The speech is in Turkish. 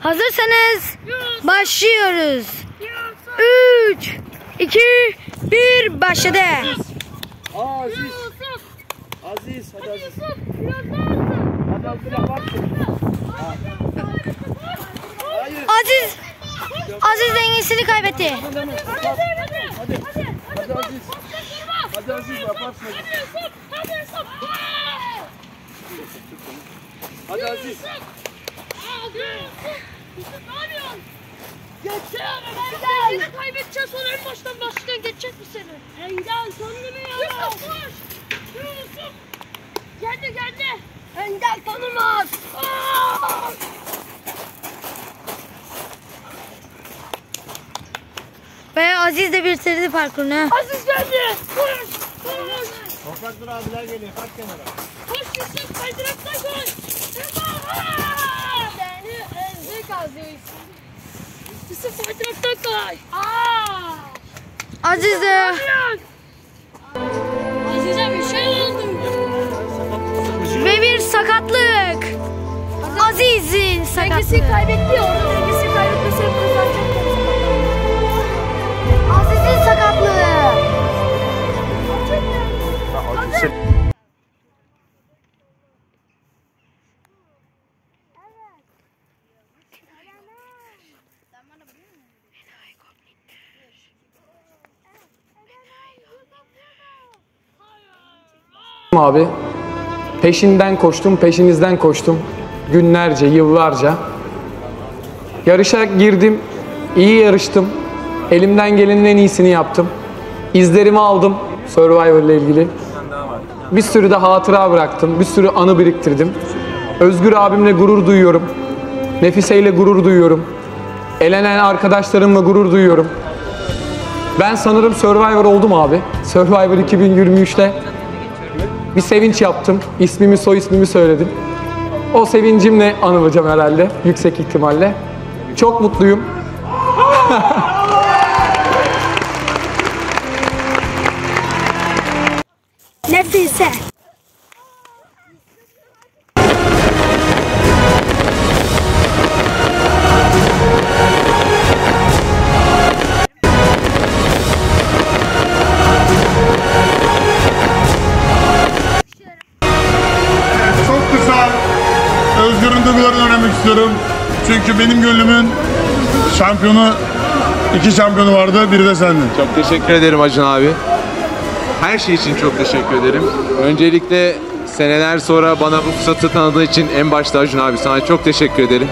Hazırsanız başlıyoruz. 3 2 1 başladı. Aa Aziz. Aziz hadi Aziz. Hadi Aziz yaparsın. Hayır. Aziz Aziz dengesini kaybetti. Hadi hadi. Hadi Aziz. Hadi Aziz yaparsın. Hadi Aziz. Seni kaybedeceğiz sonra en baştan başlayan geçecek mi seni? Engel. Yusuf koş. Yusuf. Geldi geldi. Engel tanımaz. Aa! Ve Aziz de bitirdi parkurunu. Aziz geldi. Koş. Koş. Toprak dur abiler geliyor. Kaç kenara. Koş Yusuf kaydıraktan koş. Aa! Aziz. Yusuf kaydıraktan kay. Aa! Aziz de Aziz'e bir şey oldu. ve bir sakatlık. Aziz'in sakatlığı. Dengesi kaybetti ya. Abi. Peşinden koştum, peşinizden koştum. Günlerce, yıllarca. Yarışa girdim, iyi yarıştım. Elimden gelenin en iyisini yaptım. İzlerimi aldım Survivor ile ilgili. Bir sürü de hatıra bıraktım, bir sürü anı biriktirdim. Özgür abimle gurur duyuyorum. Nefise ile gurur duyuyorum. Elenen arkadaşlarımla gurur duyuyorum. Ben sanırım Survivor oldum abi. Survivor 2023'te bir sevinç yaptım. İsmimi, soy ismimi söyledim. O sevincimle anılacağım herhalde, yüksek ihtimalle. Çok mutluyum. Nefise. Duygularını öğrenmek istiyorum. Çünkü benim gönlümün şampiyonu, iki şampiyonu vardı, biri de sendin. Çok teşekkür ederim Acun abi. Her şey için çok teşekkür ederim. Öncelikle seneler sonra bana bu fırsatı tanıdığı için en başta Acun abi sana çok teşekkür ederim.